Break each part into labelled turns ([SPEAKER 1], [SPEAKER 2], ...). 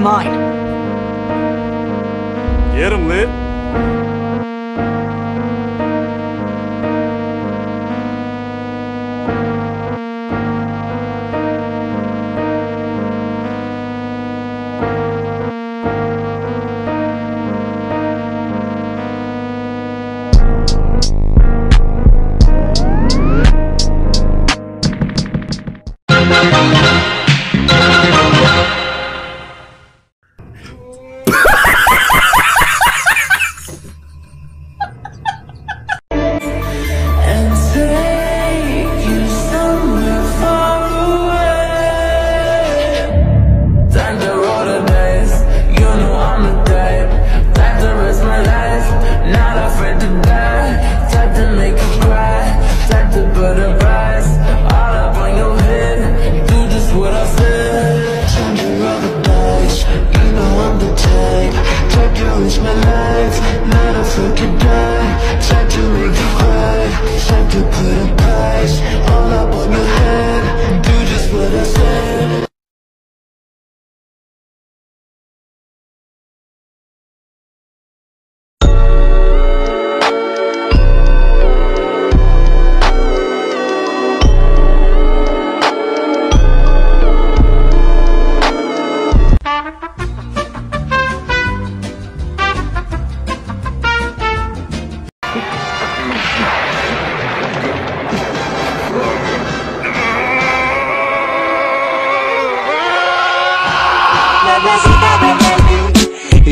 [SPEAKER 1] mine.
[SPEAKER 2] Get him, lit.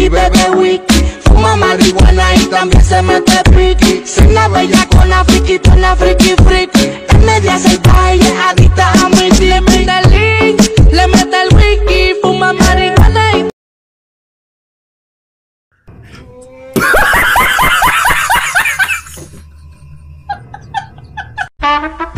[SPEAKER 2] y bebe wiki. Fuma marihuana y también se mete piqui Sin la bella con la friki, tú la friki friki. Es media sentada y es adicta a mi Le mete el link, le mete el wiki. Fuma marihuana y...